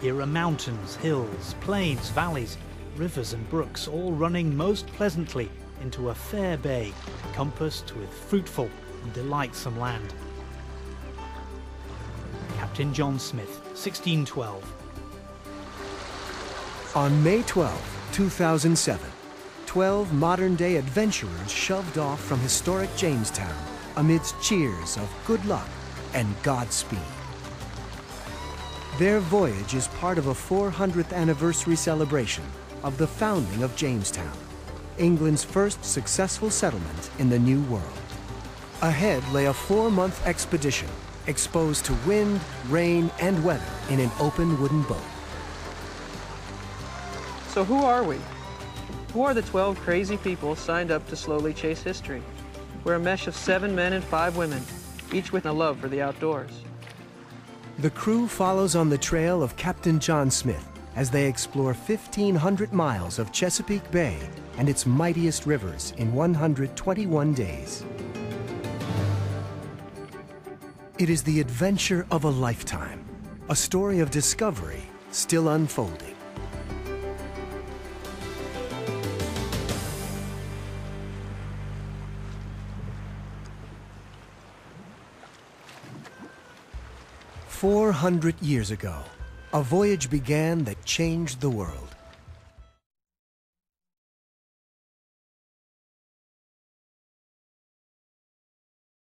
Here are mountains, hills, plains, valleys, rivers and brooks, all running most pleasantly into a fair bay, compassed with fruitful and delightsome land. Captain John Smith, 1612. On May 12, 2007, 12 modern-day adventurers shoved off from historic Jamestown amidst cheers of good luck and Godspeed. Their voyage is part of a 400th anniversary celebration of the founding of Jamestown, England's first successful settlement in the New World. Ahead lay a four-month expedition exposed to wind, rain, and weather in an open wooden boat. So who are we? Who are the 12 crazy people signed up to slowly chase history? We're a mesh of seven men and five women, each with a love for the outdoors. The crew follows on the trail of Captain John Smith as they explore 1,500 miles of Chesapeake Bay and its mightiest rivers in 121 days. It is the adventure of a lifetime, a story of discovery still unfolding. Four hundred years ago, a voyage began that changed the world.